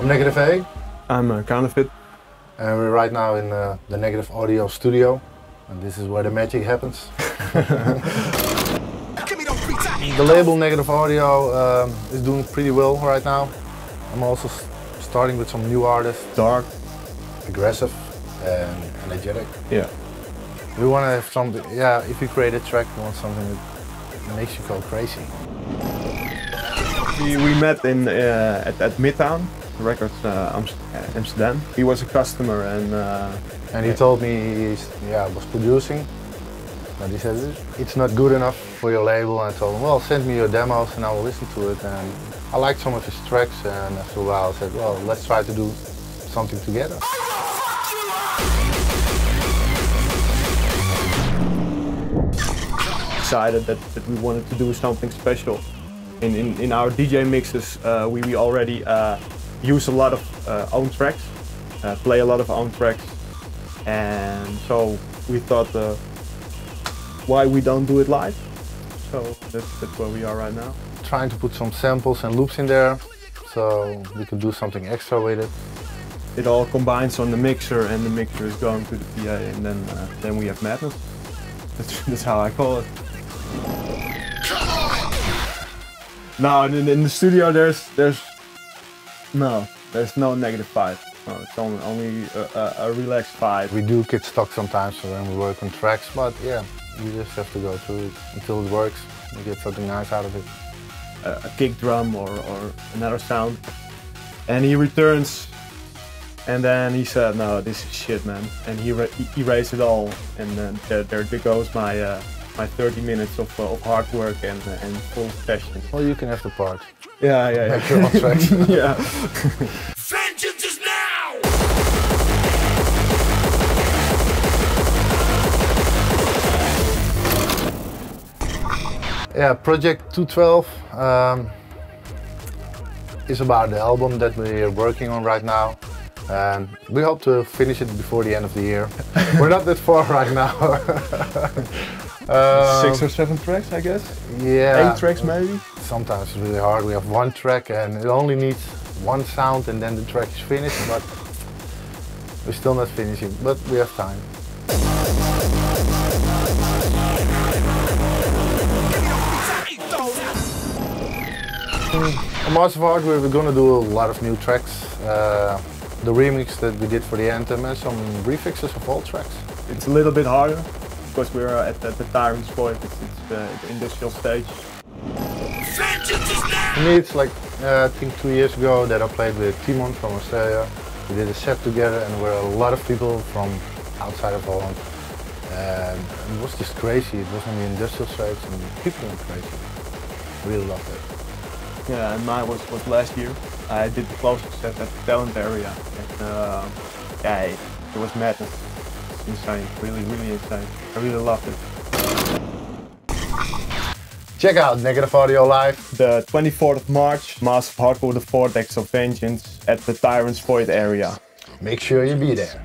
I'm Negative A. I'm uh, Counterfeit. And we're right now in uh, the Negative Audio studio. And this is where the magic happens. the label Negative Audio um, is doing pretty well right now. I'm also starting with some new artists. Dark. Aggressive and energetic. Yeah. We want to have something, yeah, if you create a track, we want something that makes you go crazy. We, we met in uh, at, at Midtown Records uh, Amsterdam. He was a customer and uh, and he told me he yeah was producing, but he said it's not good enough for your label. And I told him, well, send me your demos and I will listen to it. And I liked some of his tracks, and after a while I said, well, let's try to do something together. Decided that, that we wanted to do something special. In, in, in our DJ mixes, uh, we, we already uh, use a lot of uh, own tracks, uh, play a lot of own tracks, and so we thought, uh, why we don't do it live? So that's, that's where we are right now. Trying to put some samples and loops in there, so we could do something extra with it. It all combines on the mixer, and the mixer is going to the PA, and then uh, then we have madness. That's, that's how I call it. No, in, in the studio there's there's no, there's no negative five. No, it's only, only a, a, relaxed five. We do get stuck sometimes when we work on tracks, but yeah, you just have to go through it until it works. You get something nice out of it. A, a kick drum or, or another sound. And he returns and then he said, no, this is shit, man. And he, he erased it all. And then there, there, there goes my uh, my 30 minutes of, uh, of hard work and, uh, and full session. Well, you can have the part. Yeah, yeah, yeah. Make your own tracks. yeah. Vengeance is now! Yeah, Project 212 um, is about the album that we are working on right now. And we hope to finish it before the end of the year. We're not that far right now. um, Six or seven tracks, I guess? Yeah. Eight tracks maybe? Sometimes it's really hard. We have one track and it only needs one sound and then the track is finished, but we're still not finishing, but we have time. On Masters of Hardcore we're gonna do a lot of new tracks. Uh, the remix that we did for the anthem and some refixes of old tracks. It's a little bit harder because we're at, at the Tyrant's Void, it's, it's the, the, industrial stage. For me it's like, uh, I think two years ago that I played with Tymon from Australia. We did a set together and there were a lot of people from outside of Holland. And it was just crazy, it was on the industrial stage and people went crazy. Really loved it. Yeah, and mine was, was last year. I did the closing set at the talent area. And uh, yeah, it, it was madness. Insane, really, really insane. I really loved it. Check out Negative Audio Live. The 24th of March, Masters of Hardcore The Vortex of Vengeance at the Tyrant's Void area. Make sure you be there.